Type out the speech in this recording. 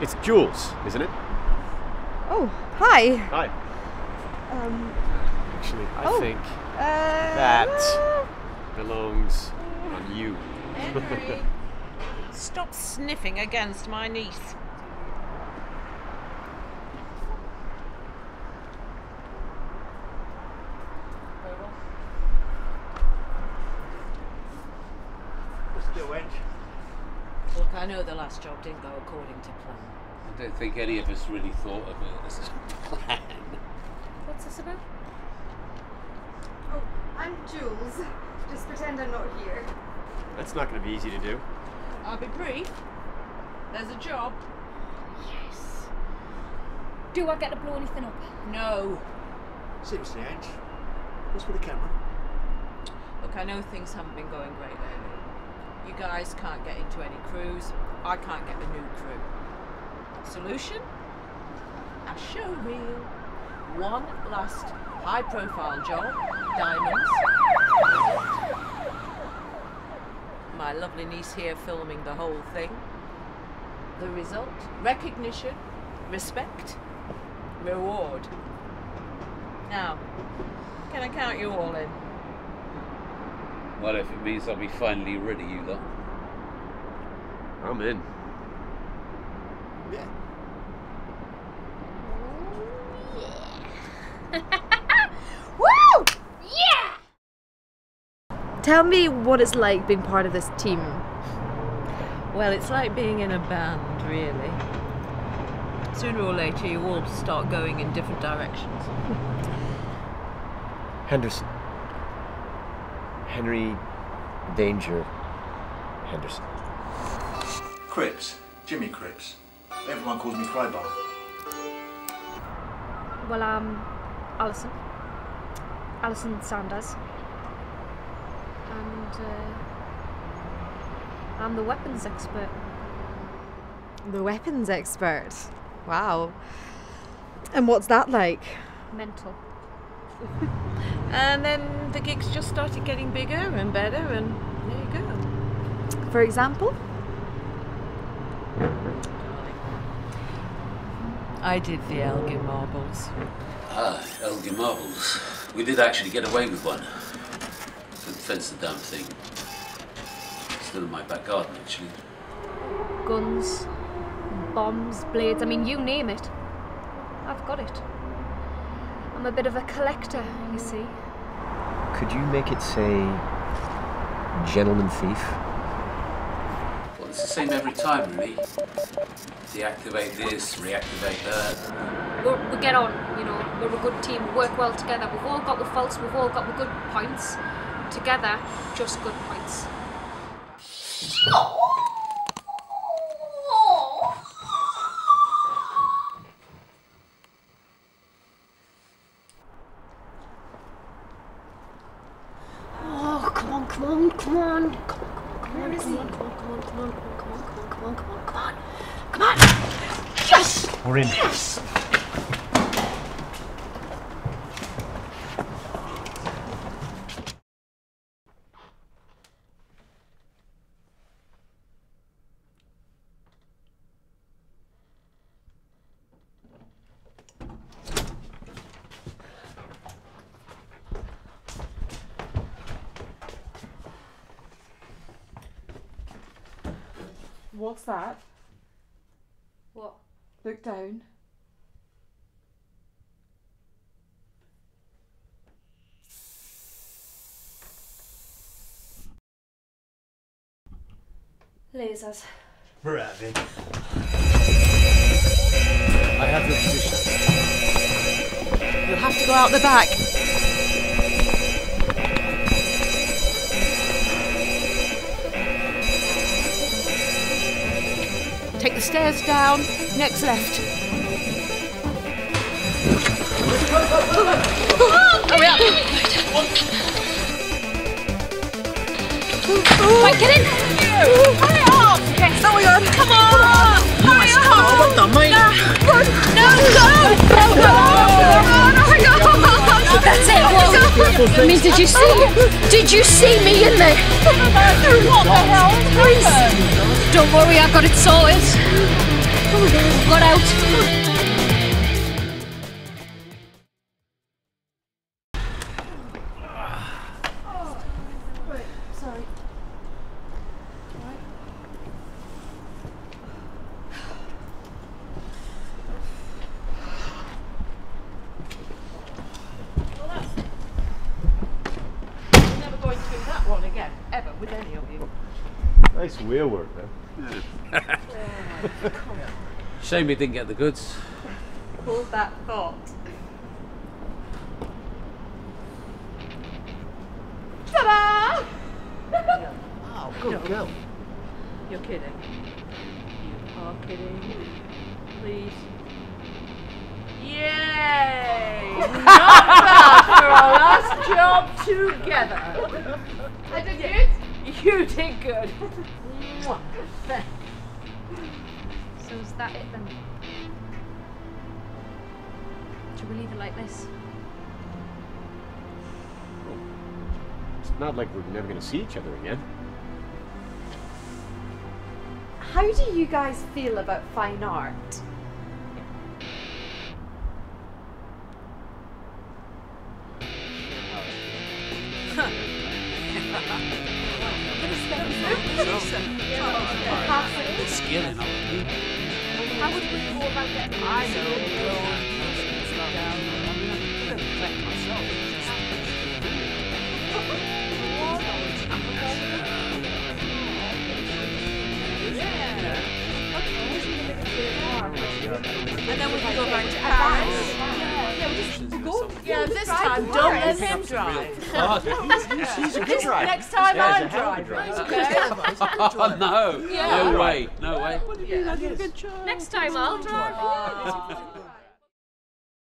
It's Jules, isn't it? Oh, hi. Hi. Um, Actually, I Oh. think uh, that belongs on you. Henry, stop sniffing against my niece. Look, I know the last job didn't go according to plan. I don't think any of us really thought of it as a plan. What's this about? Oh, I'm Jules. Just pretend I'm not here. That's not going to be easy to do. I'll be brief. There's a job. Yes. Do I get to blow anything up? No. Seriously, Ange? What's with the camera? Look, I know things haven't been going great lately. You guys can't get into any crews. I can't get the new crew. Solution? A show reel. One last high profile job. Diamonds. My lovely niece here filming the whole thing. The result? Recognition, respect, reward. Now, can I count you all in? Well, if it means I'll be finally rid of you lot. I'm in. Yeah. Woo! Yeah! Tell me what it's like being part of this team. Well, it's like being in a band, really. Sooner or later, you all start going in different directions. Henderson. Henry Danger Henderson. Cripps. Jimmy Cripps. Everyone calls me Crowbar. Well, um, Alison. Alison Sanders. And, uh, I'm the weapons expert. The weapons expert. Wow. And what's that like? Mental. And then the gigs just started getting bigger and better, and there you go. For example? I did the Elgin Marbles. Ah, Elgin Marbles. We did actually get away with one. Couldn't fence the damn thing. Still in my back garden, actually. Guns, bombs, blades, I mean, you name it. I've got it. I'm a bit of a collector, you see. Could you make it say gentleman thief? Well, it's the same every time, really. Deactivate this, reactivate that. We're, we get on, you know, we're a good team, we work well together. We've all got the faults, we've all got the good points. Together, just good points. Oh! Come on, come on, come on. Come on, come on, come on, come on, come on, come on, come on, come on, come on, come on, come on. Come on! Yes! We're in. Yes! What's that? What? Look down. Lasers. We're out of here. I have your position. You'll have to go out the back. The stairs down, next left. Hurry up! Right, get in! Hurry up! Yes. Oh my god! Come on! Hurry up! What the mate? Run! No! No! No! No! Oh my god! That's it! Well, I mean, did you see? Did you see me in there? What the hell? Please! Don't worry, I've got it sorted. Got out. Nice wheel work, man. Shame we didn't get the goods. Hold that thought. Ta-da! Oh, good girl. You're kidding. You are kidding. Please. Yay! Not bad for our last job together. I did good. You did good. So is that it then? Should we leave it like this? It's not like we're never gonna see each other again. How do you guys feel about fine art? Skill in our How would we go about getting I And time don't let him drive. This next time Yeah, I'm he's a hell of a driving. driver. Okay? Oh no! Yeah. No way! No way! Next time I'll drive.